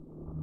you